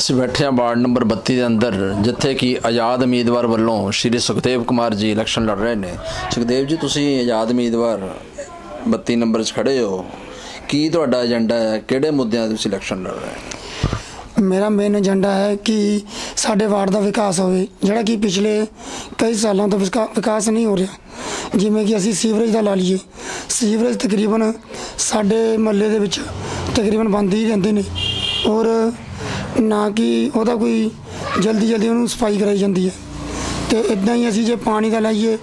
ਅਸੀਂ ਬੈਠੇ ਹਾਂ ਵਾਰਡ ਨੰਬਰ 32 ਦੇ ਅੰਦਰ, ਜਿੱਥੇ ਕਿ ਆਜ਼ਾਦ ਉਮੀਦਵਾਰ ਵੱਲੋਂ ਸ਼੍ਰੀ ਸੁਖਦੇਵ ਕੁਮਾਰ ਜੀ ਇਲੈਕਸ਼ਨ ਲੜ ਰਹੇ ਨੇ। ਸੁਖਦੇਵ ਜੀ, ਤੁਸੀਂ ਆਜ਼ਾਦ ਉਮੀਦਵਾਰ 32 ਨੰਬਰ 'ਚ ਖੜੇ ਹੋ। ਕੀ ਤੁਹਾਡਾ ਏਜੰਡਾ ਹੈ? ਕਿਹੜੇ ਮੁੱਦਿਆਂ 'ਤੇ ਤੁਸੀਂ ਇਲੈਕਸ਼ਨ ਲੜ ਰਹੇ ਹੋ? ਮੇਰਾ ਮੇਨ ਏਜੰਡਾ ਹੈ ਕਿ ਸਾਡੇ ਵਾਰਡ ਦਾ ਵਿਕਾਸ ਹੋਵੇ, ਜਿਹੜਾ ਕਿ ਪਿਛਲੇ ਕਈ ਸਾਲਾਂ ਤੋਂ ਵਿਸਕਾ- ਵਿਕਾਸ ਨਹੀਂ ਹੋ ਰਿਹਾ। ਜਿਵੇਂ ਕਿ ਅਸੀਂ ਸੀਵਰੇਜ ਦਾ ਲਾ ਲਈਏ। ਸੀਵਰੇਜ ਤਕਰੀਬਨ ਸਾਡੇ ਮਹੱਲੇ ਦੇ ਵਿੱਚ ਤਕਰੀਬਨ ਬੰਦ ਹੀ ਰਹਿੰਦੇ ਨੇ। ਔਰ ਨਾ ਕਿ ਉਹਦਾ ਕੋਈ ਜਲਦੀ ਜਲਦੀ ਉਹਨੂੰ ਸਫ਼ਾਈ ਕਰਾਈ ਜਾਂਦੀ ਹੈ। ਤੇ ਇਦਾਂ ਹੀ ਅਸੀਂ ਜੇ ਪਾਣੀ ਦਾ ਲਾਈਏ,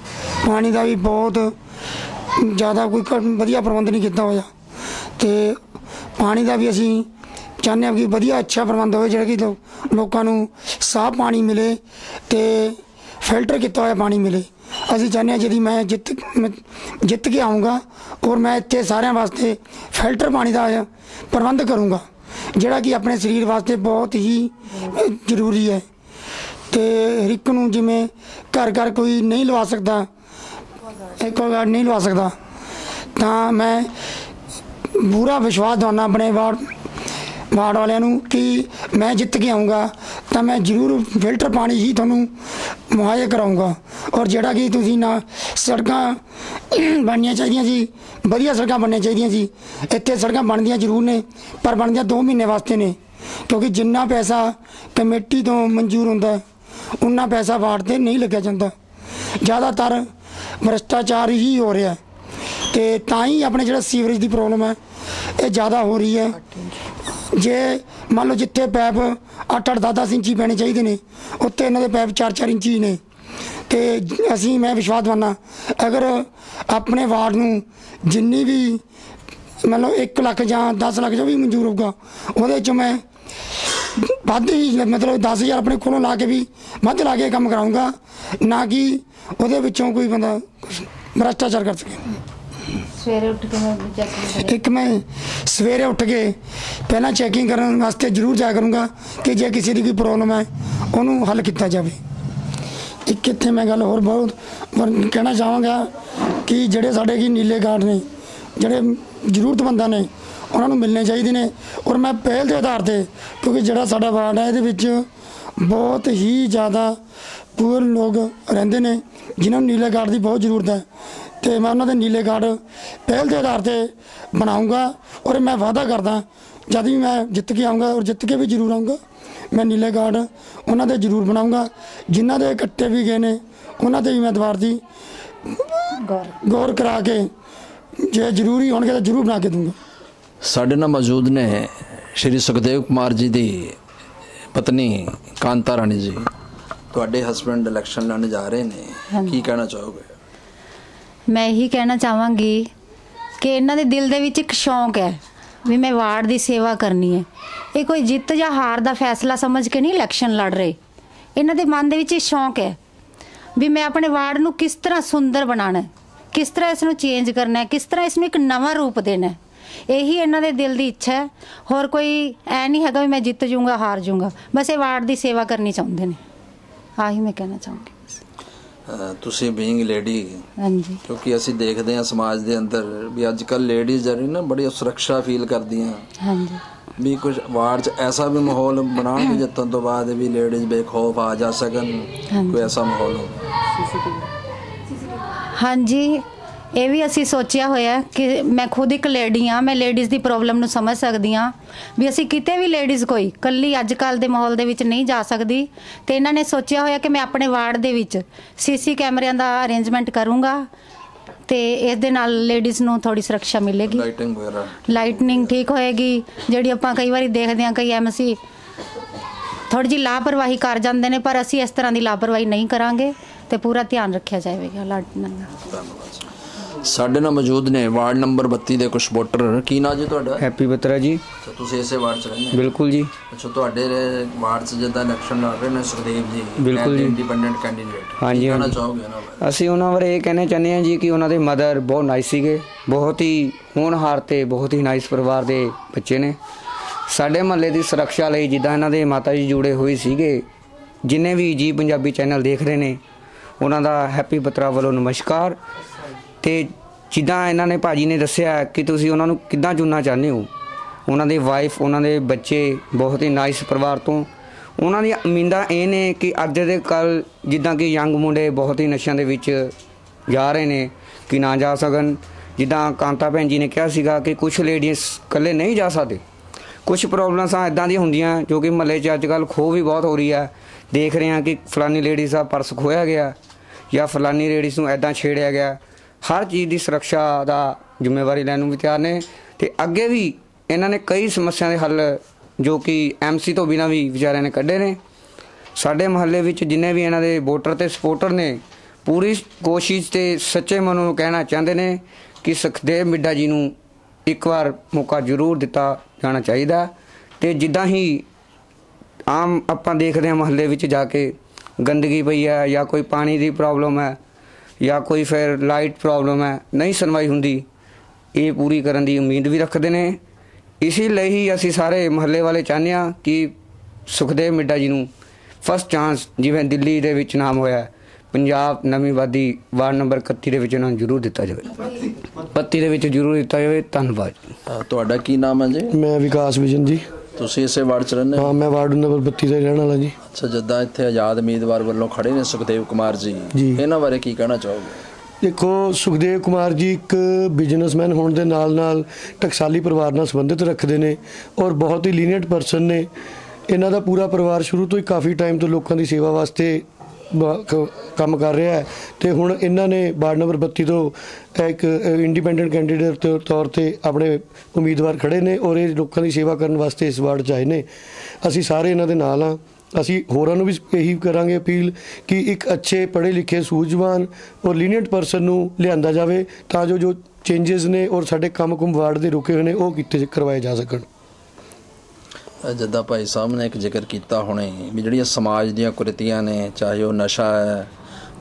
ਪਾਣੀ ਦਾ ਵੀ ਬਹੁਤ ਜ਼ਿਆਦਾ ਕੋਈ ਘ- ਵਧੀਆ ਪ੍ਰਬੰਧ ਨਹੀਂ ਕੀਤਾ ਹੋਇਆ। ਤੇ ਪਾਣੀ ਦਾ ਵੀ ਅਸੀਂ ਚਾਹੁੰਦੇ ਹਾਂ ਕਿ ਵਧੀਆ ਅੱਛਾ ਪ੍ਰਬੰਧ ਹੋਵੇ, ਜਿਹੜਾ ਕਿ ਲੋਕਾਂ ਨੂੰ ਸਾਫ਼ ਪਾਣੀ ਮਿਲੇ ਤੇ ਫਿਲਟਰ ਕੀਤਾ ਹੋਇਆ ਪਾਣੀ ਮਿਲੇ। ਅਸੀਂ ਚਾਹੁੰਦੇ ਹਾਂ ਜਿਹੜੀ ਮੈਂ ਜਿੱਤ ਮੈਂ ਜਿੱਤ ਕੇ ਆਉਂਗਾ ਔਰ ਮੈਂ ਇੱਥੇ ਸਾਰਿਆਂ ਵਾਸਤੇ ਫਿਲਟਰ ਪਾਣੀ ਦਾ ਪ੍ਰਬੰਧ ਕਰੂੰਗਾ, ਜਿਹੜਾ ਕਿ ਆਪਣੇ ਸਰੀਰ ਵਾਸਤੇ ਬਹੁਤ ਹੀ ਜ਼ਰੂਰੀ ਹੈ। ਤੇ ਹਰ ਇੱਕ ਨੂੰ ਜਿਵੇਂ ਘਰ ਘਰ ਕੋਈ ਨਹੀਂ ਲਵਾ ਸਕਦਾ ਐਕਵਾਗਾਰਡ ਨਹੀਂ ਲਵਾ ਸਕਦਾ, ਤਾਂ ਮੈਂ ਪੂਰਾ ਵਿਸ਼ਵਾਸ ਦਵਾਉਣਾ ਆਪਣੇ ਵਾਰਡ ਵਾਰਡ ਵਾਲਿਆਂ ਨੂੰ ਕਿ ਮੈਂ ਜਿੱਤ ਕੇ ਆਉਂਗਾ ਤਾਂ ਮੈਂ ਜ਼ਰੂਰ ਫਿਲਟਰ ਪਾਣੀ ਹੀ ਤੁਹਾਨੂੰ ਮੁਹੱਈਆ ਕਰਾਉਂਗਾ। ਔਰ ਜਿਹੜਾ ਕਿ ਤੁਸੀਂ ਨਾ ਸੜਕਾਂ ਬਣਨੀਆਂ ਚਾਹੀਦੀਆਂ ਸੀ, ਵਧੀਆ ਸੜਕਾਂ ਬਣਨੀਆਂ ਚਾਹੀਦੀਆਂ ਸੀ, ਇੱਥੇ ਸੜਕਾਂ ਬਣਦੀਆਂ ਜ਼ਰੂਰ ਨੇ, ਪਰ ਬਣਦੀਆਂ 2 ਮਹੀਨੇ ਵਾਸਤੇ ਨੇ। ਕਿਉਂਕਿ ਜਿੰਨਾ ਪੈਸਾ ਕਮੇਟੀ ਤੋਂ ਮਨਜ਼ੂਰ ਹੁੰਦਾ, ਉਨਾ ਪੈਸਾ ਵਾਰਡ ਤੇ ਨਹੀਂ ਲੱਗਿਆ ਜਾਂਦਾ। ਜ਼ਿਆਦਾਤਰ ਭ੍ਰਸ਼ਟਾਚਾਰ ਹੀ ਹੋ ਰਿਹਾ। ਹੈ ਤੇ ਤਾਂ ਹੀ ਆਪਣੇ ਜਿਹੜਾ ਸੀਵਰੇਜ ਦੀ ਪ੍ਰੋਬਲਮ ਹੈ, ਇਹ ਜ਼ਿਆਦਾ ਹੋ ਰਹੀ ਹੈ। ਜੇ ਮੰਨ ਲਓ ਜਿੱਥੇ ਪੈਪ 8-8 10-10 ਇੰਚੀ ਪੈਣੇ ਚਾਹੀਦੇ ਨੇ, ਉੱਥੇ ਇਹਨਾਂ ਦੇ ਪੈਪ 4-4 ਇੰਚੀ ਨੇ। ਤੇ ਅਸੀਂ, ਮੈਂ ਵਿਸ਼ਵਾਸ ਦਵਾਨਾ ਅਗਰ ਆਪਣੇ ਵਾਰਡ ਨੂੰ ਜਿੰਨੀ ਵੀ ਮੰਨ ਲਓ 1 ਲੱਖ ਜਾਂ 10 ਲੱਖ ਜੋ ਵੀ ਮਨਜ਼ੂਰ ਹੋਊਗਾ, ਉਹਦੇ ਚ ਮੈਂ ਵੱਧ ਹੀ ਮਤਲਬ 10000 ਆਪਣੇ ਕੋਲੋਂ ਲਾ ਕੇ ਵੀ ਵੱਧ ਲਾ ਕੇ ਕੰਮ ਕਰਾਉਂਗਾ ਨਾ ਕਿ ਉਹਦੇ ਵਿੱਚੋਂ ਕੋਈ ਬੰਦਾ ਕੁਛ ਭ੍ਰਸ਼ਟਾਚਾਰ ਕਰ ਸਕੇ। ਸਵੇਰੇ ਉੱਠ ਕੇ ਮੈਂ ਚੈੱਕ ਇੱਕ ਮੈਂ ਸਵੇਰੇ ਉੱਠ ਕੇ ਪਹਿਲਾਂ ਚੈਕਿੰਗ ਕਰਨ ਵਾਸਤੇ ਜ਼ਰੂਰ ਜਾਇਆ ਕਰੂੰਗਾ ਕਿ ਜੇ ਕਿਸੇ ਦੀ ਕੋਈ ਪ੍ਰੋਬਲਮ ਹੈ, ਉਹਨੂੰ ਹੱਲ ਕੀਤਾ ਜਾਵੇ। ਇੱਕ ਇੱਥੇ ਮੈਂ ਗੱਲ ਹੋਰ ਬਹੁਤ ਵਰ- ਕਹਿਣਾ ਚਾਹਾਂਗਾ ਕਿ ਜਿਹੜੇ ਸਾਡੇ ਕੀ ਨੀਲੇ ਕਾਰਡ ਨੇ, ਜਿਹੜੇ ਜ਼ਰੂਰਤਮੰਦਾਂ ਨੇ, ਉਹਨਾਂ ਨੂੰ ਮਿਲਣੇ ਚਾਹੀਦੇ ਨੇ। ਔਰ ਮੈਂ ਪਹਿਲ ਦੇ ਆਧਾਰ ਤੇ, ਕਿਉਂਕਿ ਜਿਹੜਾ ਸਾਡਾ ਵਾਰਡ ਹੈ, ਇਹਦੇ ਵਿੱਚ ਬਹੁਤ ਹੀ ਜ਼ਿਆਦਾ ਪੂਰ ਲੋਕ ਰਹਿੰਦੇ ਨੇ, ਜਿਨ੍ਹਾਂ ਨੂੰ ਨੀਲੇ ਕਾਰਡ ਦੀ ਬਹੁਤ ਜ਼ਰੂਰਤ ਹੈ। ਤੇ ਮੈਂ ਉਹਨਾਂ ਦੇ ਨੀਲੇ ਕਾਰਡ ਪਹਿਲ ਦੇ ਆਧਾਰ ਤੇ ਬਣਾਉਂਗਾ ਔਰ ਮੈਂ ਵਾਅਦਾ ਕਰਦਾ ਜਦ ਵੀ ਮੈਂ ਜਿੱਤ ਕੇ ਆਉਂਗਾ ਔਰ ਜਿੱਤ ਕੇ ਵੀ ਜ਼ਰੂਰ ਆਉਂਗਾ ਮੈਂ ਨੀਲੇ ਕਾਰਡ ਉਹਨਾਂ ਦੇ ਜ਼ਰੂਰ ਬਣਾਉਂਗਾ। ਜਿਨ੍ਹਾਂ ਦੇ ਕੱਟੇ ਵੀ ਗਏ ਨੇ ਉਹਨਾਂ ਤੇ ਵੀ ਮੈਂ ਦੁਬਾਰ ਦੀ ਗੌਰ ਕਰਾ ਕੇ ਜੇ ਜ਼ਰੂਰੀ ਹੋਣਗੇ ਤਾਂ ਜ਼ਰੂਰ ਬਣਾ ਕੇ ਦੂੰਗਾ ਸਾਡੇ ਨਾਲ ਮੌਜੂਦ ਨੇ ਸ਼੍ਰੀ ਸੁਖਦੇਵ ਕੁਮਾਰ ਜੀ ਦੀ ਪਤਨੀ ਕਾਂਤਾ ਰਾਣੀ ਜੀ। ਤੁਹਾਡੇ ਹਸਬੰਡ ਇਲੈਕਸ਼ਨ ਲੜਨ ਜਾ ਰਹੇ ਨੇ। ਕੀ ਕਹਿਣਾ ਚਾਹੋਗੇ? ਮੈਂ ਇਹੀ ਕਹਿਣਾ ਚਾਹਾਂਗੀ ਕਿ ਇਹਨਾਂ ਦੇ ਦਿਲ ਦੇ ਵਿੱਚ ਇੱਕ ਸ਼ੌਂਕ ਹੈ ਵੀ ਮੈਂ ਵਾਰਡ ਦੀ ਸੇਵਾ ਕਰਨੀ ਹੈ। ਇਹ ਕੋਈ ਜਿੱਤ ਜਾਂ ਹਾਰ ਦਾ ਫੈਸਲਾ ਸਮਝ ਕੇ ਨਹੀਂ ਇਲੈਕਸ਼ਨ ਲੜ ਰਹੇ। ਇਹਨਾਂ ਦੇ ਮਨ ਦੇ ਵਿੱਚ ਇਹ ਸ਼ੌਂਕ ਹੈ ਵੀ ਮੈਂ ਆਪਣੇ ਵਾਰਡ ਨੂੰ ਕਿਸ ਤਰ੍ਹਾਂ ਸੁੰਦਰ ਬਣਾਉਣਾ ਹੈ, ਕਿਸ ਤਰ੍ਹਾਂ ਇਸ ਨੂੰ ਚੇਂਜ ਕਰਨਾ ਹੈ, ਕਿਸ ਤਰ੍ਹਾਂ ਇਸ ਨੂੰ ਇੱਕ ਨਵਾਂ ਰੂਪ ਦੇਣਾ ਹੈ। ਇਹੀ ਇਹਨਾਂ ਦੇ ਦਿਲ ਦੀ ਇੱਛਾ ਹੈ। ਹੋਰ ਕੋਈ ਐ ਨਹੀਂ ਹੈਗਾ ਵੀ ਮੈਂ ਜਿੱਤ ਜਾਊਂਗਾ, ਹਾਰ ਜਾਊਂਗਾ। ਬਸ ਇਹ ਵਾਰਡ ਦੀ ਸੇਵਾ ਕਰਨੀ ਚਾਹੁੰਦੇ ਨੇ। ਆਹੀ ਮੈਂ ਕਹਿਣਾ ਚਾਹੂੰਗੀ। ਤੁਸੀਂ ਬੀਇੰਗ ਲੇਡੀ ਹਾਂਜੀ। ਕਿਉਂਕਿ ਅਸੀਂ ਦੇਖਦੇ ਹਾਂ ਸਮਾਜ ਦੇ ਅੰਦਰ ਵੀ ਅੱਜ ਕੱਲ ਲੇਡੀਜ਼ ਜਿਹੜੀ ਨਾ ਬੜੀ ਸੁਰੱਖਿਆ ਫੀਲ ਕਰਦੀਆਂ। ਹਾਂਜੀ। ਵੀ ਕੁਝ ਵਾਰਡ 'ਚ ਐਸਾ ਵੀ ਮਾਹੌਲ ਬਣਾਉਣਗੇ ਜਿੱਤਣ ਤੋਂ ਬਾਅਦ ਵੀ ਲੇਡੀਜ਼ ਬੇਖੌਫ ਆ ਜਾ ਸਕਣ ਕੋਈ ਐਸਾ ਮਾਹੌਲ ਹੋ ਹਾਂਜੀ ਇਹ ਵੀ ਅਸੀਂ ਸੋਚਿਆ ਹੋਇਆ ਕਿ ਮੈਂ ਖੁਦ ਇੱਕ ਲੇਡੀ ਆ ਮੈਂ ਲੇਡੀਜ਼ ਦੀ ਪ੍ਰੋਬਲਮ ਨੂੰ ਸਮਝ ਸਕਦੀ ਆ ਵੀ ਅਸੀਂ ਕਿਤੇ ਵੀ ਲੇਡੀਜ਼ ਕੋਈ ਕੱਲੀ ਅੱਜ ਕੱਲ ਦੇ ਮਾਹੌਲ ਦੇ ਵਿੱਚ ਨਹੀਂ ਜਾ ਸਕਦੀ। ਤੇ ਇਹਨਾਂ ਨੇ ਸੋਚਿਆ ਹੋਇਆ ਕਿ ਮੈਂ ਆਪਣੇ ਵਾਰਡ ਦੇ ਵਿੱਚ ਸੀਸੀ ਕੈਮਰਿਆਂ ਦਾ ਅਰੇਂਜਮੈਂਟ ਕਰੂੰਗਾ ਤੇ ਇਸ ਦੇ ਨਾਲ ਲੇਡੀਜ਼ ਨੂੰ ਥੋੜੀ ਸੁਰੱਖਿਆ ਮਿਲੇਗੀ। ਲਾਈਟਿੰਗ ਵਗੈਰਾ। ਲਾਈਟਨਿੰਗ ਠੀਕ ਹੋਏਗੀ ਜਿਹੜੀ ਆਪਾਂ ਕਈ ਵਾਰੀ ਦੇਖਦੇ ਹਾਂ ਕਈ ਐਮਸੀ ਥੋੜੀ ਜਿਹੀ ਲਾਪਰਵਾਹੀ ਕਰ ਜਾਂਦੇ ਨੇ ਪਰ ਅਸੀਂ ਇਸ ਤਰ੍ਹਾਂ ਦੀ ਲਾਪਰਵਾਹੀ ਨਹੀਂ ਕਰਾਂਗੇ ਤੇ ਪੂਰਾ ਧਿਆਨ ਰੱਖਿਆ ਜਾਵੇਗਾ ਲਾਈਟਨਿੰਗ ਦਾ ਸਾਡੇ ਨਾਲ ਮੌਜੂਦ ਨੇ ਵਾਰਡ ਨੰਬਰ 32 ਦੇ ਕੁਝ ਵੋਟਰ। ਕੀ ਨਾਂ ਜੀ ਤੁਹਾਡਾ? ਹੈਪੀ ਬਤਰਾ ਜੀ। ਅੱਛਾ ਤੁਸੀਂ ਇਸੇ ਵਾਰਡ 'ਚ ਰਹਿੰਦੇ ਹੋ? ਬਿਲਕੁਲ ਜੀ। ਅੱਛਾ ਤੁਹਾਡੇ ਵਾਰਡ 'ਚ ਜਿੱਦਾਂ ਇਲੈਕਸ਼ਨ ਲੜ ਰਹੇ ਨੇ ਸੁਖਦੇਵ ਜੀ ਬਿਲਕੁਲ ਜੀ। ਇੰਡੀਪੈਂਡੈਂਟ ਕੈਂਡੀਡੇਟ ਹਾਂਜੀ, ਹਾਂਜੀ। ਚਾਹੋਗੇ ਨਾ ਬਾਰੇ? ਅਸੀਂ ਉਹਨਾਂ ਬਾਰੇ ਇਹ ਕਹਿਣਾ ਚਾਹੁੰਦੇ ਹਾਂ ਜੀ ਕਿ ਉਹਨਾਂ ਦੇ ਮਦਰ ਬਹੁਤ ਨਾਈਸ ਸੀਗੇ ਬਹੁਤ ਹੀ ਹੋਣਹਾਰ ਤੇ ਬਹੁਤ ਹੀ ਨਾਈਸ ਪਰਿਵਾਰ ਦੇ ਬੱਚੇ ਨੇ। ਸਾਡੇ ਮਹੱਲੇ ਦੀ ਸੁਰੱਖਿਆ ਲਈ ਜਿੱਦਾਂ ਇਹਨਾਂ ਦੇ ਮਾਤਾ ਜੀ ਜੁੜੇ ਹੋਏ ਸੀਗੇ ਜਿਨੇ ਵੀ ਜੀ ਪੰਜਾਬੀ ਚੈਨਲ ਦੇਖ ਰਹੇ ਨੇ ਉਹਨਾਂ ਦਾ ਹੈਪੀ ਬਤਰਾ ਵੱਲੋਂ ਨਮਸਕਾਰ। ਤੇ ਜਿੱਦਾਂ ਇਹਨਾਂ ਨੇ ਭਾਜੀ ਨੇ ਦੱਸਿਆ ਕਿ ਤੁਸੀਂ ਉਹਨਾਂ ਨੂੰ ਕਿੱਦਾਂ ਚੁਣਨਾ ਚਾਹੁੰਦੇ ਹੋ? ਉਹਨਾਂ ਦੇ ਵਾਈਫ ਉਹਨਾਂ ਦੇ ਬੱਚੇ ਬਹੁਤ ਹੀ ਨਾਈਸ ਪਰਿਵਾਰ ਤੋਂ। ਉਹਨਾਂ ਦੀਆਂ ਉਮੀਦਾਂ ਇਹ ਨੇ ਕਿ ਅੱਜ ਦੇ ਕੱਲ ਜਿੱਦਾਂ ਕਿ ਯੰਗ ਮੁੰਡੇ ਬਹੁਤ ਹੀ ਨਸ਼ਿਆਂ ਦੇ ਵਿੱਚ ਜਾ ਰਹੇ ਨੇ, ਕਿ ਨਾ ਜਾ ਸਕਣ। ਜਿੱਦਾਂ ਕਾਂਤਾ ਭੈਣ ਜੀ ਨੇ ਕਿਹਾ ਸੀਗਾ ਕਿ ਕੁਝ ਲੇਡੀਜ਼ ਇਕੱਲੇ ਨਹੀਂ ਜਾ ਸਕਦੇ। ਕੁਝ ਪ੍ਰੋਬਲਮਸ ਆ ਇਦਾਂ ਦੀਆਂ ਹੁੰਦੀਆਂ, ਜੋ ਕਿ ਮਹੱਲੇ 'ਚ ਅੱਜ ਕੱਲ ਖੋਹ ਵੀ ਬਹੁਤ ਹੋ ਰਹੀ ਆ। ਦੇਖ ਰਹੇ ਹਾਂ ਕਿ ਫਲਾਨੀ ਲੇਡੀਜ਼ ਦਾ ਪਰਸ ਖੋਇਆ ਗਿਆ ਜਾਂ ਫਲਾਨੀ ਲੇਡੀਜ਼ ਨੂੰ ਐਦਾਂ ਛੇੜਿਆ ਗਿਆ। ਹਰ ਚੀਜ਼ ਦੀ ਸੁਰੱਖਿਆ ਦਾ ਜ਼ਿੰਮੇਵਾਰੀ ਲੈਣ ਨੂੰ ਵੀ ਤਿਆਰ ਨੇ ਤੇ ਅੱਗੇ ਵੀ ਇਹਨਾਂ ਨੇ ਕਈ ਸਮੱਸਿਆ ਦੇ ਹੱਲ ਜੋ ਕਿ ਐਮਸੀ ਤੋਂ ਬਿਨਾਂ ਵੀ ਵਿਚਾਰਿਆਂ ਨੇ ਕੱਢੇ ਨੇ। ਸਾਡੇ ਮਹੱਲੇ ਵਿੱਚ ਜਿੰਨੇ ਵੀ ਇਹਨਾਂ ਦੇ ਵੋਟਰ ਤੇ ਸਪੋਰਟਰ ਨੇ, ਪੂਰੀ ਕੋਸ਼ਿਸ਼ ਤੇ ਸੱਚੇ ਮਨੋਂ ਨੂੰ ਕਹਿਣਾ ਚਾਹੁੰਦੇ ਨੇ ਕਿ ਸੁਖਦੇਵ ਮਿੱਡਾ ਜੀ ਨੂੰ ਇੱਕ ਵਾਰ ਮੌਕਾ ਜ਼ਰੂਰ ਦਿੱਤਾ ਜਾਣਾ ਚਾਹੀਦਾ ਤੇ ਜਿੱਦਾਂ ਹੀ ਆਮ ਆਪਾਂ ਦੇਖਦੇ ਹਾਂ ਮਹੱਲੇ ਵਿੱਚ ਜਾ ਕੇ ਗੰਦਗੀ ਪਈ ਹੈ ਜਾਂ ਕੋਈ ਪਾਣੀ ਦੀ ਪ੍ਰੋਬਲਮ ਹੈ ਜਾਂ ਕੋਈ ਫਿਰ ਲਾਈਟ ਪ੍ਰੋਬਲਮ ਹੈ ਨਹੀਂ ਸੁਣਵਾਈ ਹੁੰਦੀ ਇਹ ਪੂਰੀ ਕਰਨ ਦੀ ਉਮੀਦ ਵੀ ਰੱਖਦੇ ਨੇ। ਇਸੇ ਲਈ ਹੀ ਅਸੀਂ ਸਾਰੇ ਮਹੱਲੇ ਵਾਲੇ ਚਾਹੁੰਦੇ ਹਾਂ ਕਿ ਸੁਖਦੇਵ ਮਿੱਡਾ ਜੀ ਨੂੰ ਫਸਟ ਚਾਂਸ ਜਿਵੇਂ ਦਿੱਲੀ ਦੇ ਵਿੱਚ ਨਾਮ ਹੋਇਆ ਪੰਜਾਬ ਨਵੀਂ ਵਾਦੀ ਵਾਰਡ ਨੰਬਰ 31 ਦੇ ਵਿੱਚ ਉਹਨਾਂ ਨੂੰ ਜ਼ਰੂਰ ਦਿੱਤਾ ਜਾਵੇ। 32 ਦੇ ਵਿੱਚ ਜ਼ਰੂਰ ਦਿੱਤਾ ਜਾਵੇ। ਧੰਨਵਾਦ ਤੁਹਾਡਾ ਕੀ ਨਾਮ ਹੈ ਜੀ? ਮੈਂ ਵਿਕਾਸ ਵਿਜਨ ਜੀ। ਤੁਸੀਂ ਇਸੇ ਵਾਰਡ ਚ ਰਹਿੰਦੇ ਹੋ? ਹਾਂ ਮੈਂ ਵਾਰਡ ਨੰਬਰ 32 ਦਾ ਰਹਿਣ ਵਾਲਾ ਜੀ। ਅੱਛਾ ਜਿੱਦਾਂ ਇੱਥੇ ਆਜ਼ਾਦ ਉਮੀਦਵਾਰ ਵੱਲੋਂ ਖੜੇ ਨੇ ਸੁਖਦੇਵ ਕੁਮਾਰ ਜੀ। ਇਹਨਾਂ ਬਾਰੇ ਕੀ ਕਹਿਣਾ ਚਾਹੋਗੇ? ਦੇਖੋ ਸੁਖਦੇਵ ਕੁਮਾਰ ਜੀ ਇੱਕ ਬਿਜ਼ਨਸਮੈਨ ਹੋਣ ਦੇ ਨਾਲ ਨਾਲ ਟਕਸਾਲੀ ਪਰਿਵਾਰ ਨਾਲ ਸੰਬੰਧਿਤ ਰੱਖਦੇ ਨੇ ਔਰ ਬਹੁਤ ਹੀ ਲੀਨੀਅੰਟ ਪਰਸਨ ਨੇ। ਇਹਨਾਂ ਦਾ ਪੂਰਾ ਪਰਿਵਾਰ ਸ਼ੁਰੂ ਤੋਂ ਹੀ ਕਾਫੀ ਟਾਈਮ ਤੋਂ ਲੋਕਾਂ ਦੀ ਸੇਵਾ ਵਾਸਤੇ ਕੰਮ ਕਰ ਰਿਹਾ ਹੈ। ਤੇ ਹੁਣ ਇਹਨਾਂ ਨੇ ਵਾਰਡ ਨੰਬਰ 32 ਤੋਂ ਇੱਕ ਇੰਡੀਪੈਂਡੈਂਟ ਕੈਂਡੀਡੇਟ ਦੇ ਤੌਰ ਤੇ ਆਪਣੇ ਉਮੀਦਵਾਰ ਖੜੇ ਨੇ ਔਰ ਇਹ ਲੋਕਾਂ ਦੀ ਸੇਵਾ ਕਰਨ ਵਾਸਤੇ ਇਸ ਵਾਰਡ 'ਚ ਆਏ ਨੇ। ਅਸੀਂ ਸਾਰੇ ਇਹਨਾਂ ਦੇ ਨਾਲ ਆ ਅਸੀਂ ਹੋਰਾਂ ਨੂੰ ਵੀ ਇਹੀ ਕਰਾਂਗੇ ਅਪੀਲ ਕਿ ਇੱਕ ਅੱਛੇ ਪੜ੍ਹੇ ਲਿਖੇ ਸੂਝਵਾਨ ਔਰ ਲੀਨੀਅੰਟ ਪਰਸਨ ਨੂੰ ਲਿਆਂਦਾ ਜਾਵੇ ਤਾਂ ਜੋ ਜੋ ਚੇਂਜਸ ਨੇ ਔਰ ਸਾਡੇ ਕੰਮ ਕੁਮ ਵਾਰਡ ਦੇ ਰੁਕੇ ਹੋਏ ਨੇ ਉਹ ਕੀਤੇ ਕਰਵਾਏ ਜਾ ਸਕਣ। ਜਿੱਦਾਂ ਭਾਈ ਸਾਹਿਬ ਨੇ ਇੱਕ ਜ਼ਿਕਰ ਕੀਤਾ ਹੁਣੇ ਵੀ ਜਿਹੜੀਆਂ ਸਮਾਜ ਦੀਆਂ ਕੁਰੀਤੀਆਂ ਨੇ, ਚਾਹੇ ਉਹ ਨਸ਼ਾ ਹੈ,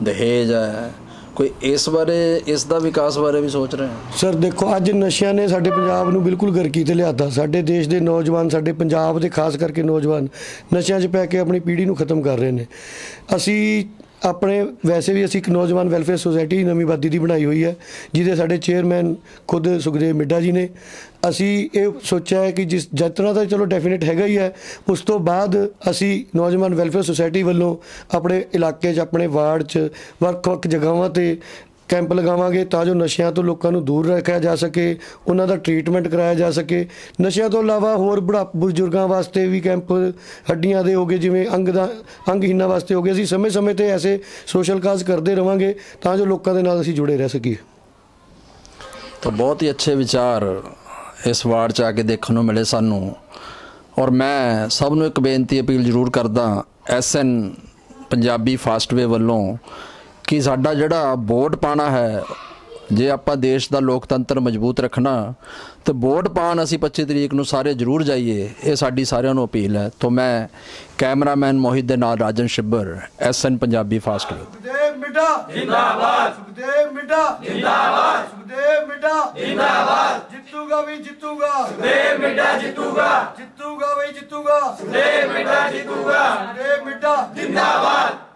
ਦਹੇਜ ਹੈ, ਕੋਈ ਇਸ ਬਾਰੇ, ਇਸ ਦਾ ਵਿਕਾਸ ਬਾਰੇ ਵੀ ਸੋਚ ਰਹੇ ਹੋ? ਸਰ, ਦੇਖੋ, ਅੱਜ ਨਸ਼ਿਆਂ ਨੇ ਸਾਡੇ ਪੰਜਾਬ ਨੂੰ ਬਿਲਕੁਲ ਗਰਕੀ ਤੇ ਲਿਆਤਾ। ਸਾਡੇ ਦੇਸ਼ ਦੇ ਨੌਜਵਾਨ, ਸਾਡੇ ਪੰਜਾਬ ਦੇ ਖਾਸ ਕਰਕੇ ਨੌਜਵਾਨ ਨਸ਼ਿਆਂ 'ਚ ਪੈ ਕੇ ਆਪਣੀ ਪੀੜ੍ਹੀ ਨੂੰ ਖਤਮ ਕਰ ਰਹੇ ਨੇ। ਅਸੀਂ ਆਪਣੇ ਵੈਸੇ ਵੀ ਅਸੀਂ ਇੱਕ ਨੌਜਵਾਨ ਵੈਲਫੇਅਰ ਸੁਸਾਇਟੀ ਨਵੀਂ ਬਾਦੀ ਦੀ ਬਣਾਈ ਹੋਈ ਹੈ, ਜਿਹਦੇ ਸਾਡੇ ਚੇਅਰਮੈਨ ਖੁਦ ਸੁਖਦੇਵ ਮਿੱਡਾ ਜੀ ਨੇ। ਅਸੀਂ ਇਹ ਸੋਚਿਆ ਹੈ ਕਿ ਜਿਸ ਜਤਨਾ ਤਾਂ ਚਲੋ ਡੈਫੀਨਿਟ ਹੈਗਾ ਹੀ ਹੈ, ਉਸ ਤੋਂ ਬਾਅਦ ਅਸੀਂ ਨੌਜਵਾਨ ਵੈਲਫੇਅਰ ਸੁਸਾਇਟੀ ਵੱਲੋਂ ਆਪਣੇ ਇਲਾਕੇ 'ਚ, ਆਪਣੇ ਵਾਰਡ 'ਚ, ਵੱਖ-ਵੱਖ ਜਗ੍ਹਾਵਾਂ ਤੇ ਕੈਂਪ ਲਗਾਵਾਂਗੇ ਤਾਂ ਜੋ ਨਸ਼ਿਆਂ ਤੋਂ ਲੋਕਾਂ ਨੂੰ ਦੂਰ ਰੱਖਿਆ ਜਾ ਸਕੇ, ਉਹਨਾਂ ਦਾ ਟ੍ਰੀਟਮੈਂਟ ਕਰਾਇਆ ਜਾ ਸਕੇ। ਨਸ਼ਿਆਂ ਤੋਂ ਇਲਾਵਾ ਹੋਰ ਬੁਢਾਪਾ ਬਜ਼ੁਰਗਾਂ ਵਾਸਤੇ ਵੀ ਕੈਂਪ ਹੱਡੀਆਂ ਦੇ ਹੋਗੇ ਜਿਵੇਂ ਅੰਗ ਦਾ ਅੰਗਹੀਨਾਂ ਵਾਸਤੇ ਹੋਗੇ ਅਸੀਂ ਸਮੇਂ-ਸਮੇਂ ਤੇ ਐਸੇ ਸੋਸ਼ਲ ਕਾਜ਼ ਕਰਦੇ ਰਵਾਂਗੇ ਤਾਂ ਜੋ ਲੋਕਾਂ ਦੇ ਨਾਲ ਅਸੀਂ ਜੁੜੇ ਰਹਿ ਸਕੀਏ। ਤਾਂ ਬਹੁਤ ਹੀ ਅੱਛੇ ਵਿਚਾਰ ਇਸ ਵਾਰਡ ਚ ਆ ਕੇ ਦੇਖਣ ਨੂੰ ਮਿਲੇ ਸਾਨੂੰ। ਔਰ ਮੈਂ ਸਭ ਨੂੰ ਇੱਕ ਬੇਨਤੀ ਅਪੀਲ ਜ਼ਰੂਰ ਕਰਦਾ ਐਸਐਨ ਪੰਜਾਬੀ ਫਾਸਟਵੇ ਵੱਲੋਂ ਕਿ ਸਾਡਾ ਜਿਹੜਾ ਵੋਟ ਪਾਣਾ ਹੈ ਜੇ ਆਪਾਂ ਦੇਸ਼ ਦਾ ਲੋਕਤੰਤਰ ਮਜ਼ਬੂਤ ਰੱਖਣਾ ਤੇ ਵੋਟ ਪਾਣ ਅਸੀਂ 25 ਤਰੀਕ ਨੂੰ ਸਾਰੇ ਜ਼ਰੂਰ ਜਾਈਏ ਇਹ ਸਾਡੀ ਸਾਰਿਆਂ ਨੂੰ ਅਪੀਲ ਹੈ। ਤੋਂ ਮੈਂ ਕੈਮਰਾਮੈਨ ਮੋਹਿਤ ਦੇ ਨਾਲ ਰਾਜਨ ਸ਼ਿੱਬਰ ਐਸਐਨ ਪੰਜਾਬੀ ਫਾਸਟਵੇ ਸੁਖਦੇਵ ਮਿੱਡਾ। ਜਿੰਦਾਬਾਦ। ਸੁਖਦੇਵ ਮਿੱਡਾ। ਜਿੰਦਾਬਾਦ। ਸੁਖਦੇਵ ਮਿੱਡਾ। ਜਿੰਦਾਬਾਦ। ਜਿੱਤੂਗਾ ਵੀ ਜਿੱਤੂਗਾ। ਸੁਖਦੇਵ ਮਿੱਡਾ ਜਿੱਤੂਗਾ। ਜਿੱਤੂਗਾ ਵੀ ਜਿੱਤੂਗਾ। ਸੁਖਦੇਵ ਮਿੱਡਾ ਜਿੱਤੂਗਾ। ਸੁਖਦੇਵ ਮਿੱਡਾ। ਜਿੰਦਾਬਾਦ।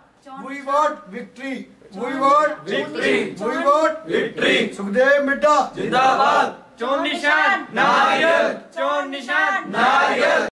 We want victory we want victory we want victory Sukhdev Midda. ਜਿੰਦਾਬਾਦ। ਚੋਣ ਨਿਸ਼ਾਨ ਨਾਰੀਅਲ। ਚੋਣ ਨਿਸ਼ਾਨ ਨਾਰੀਅਲ।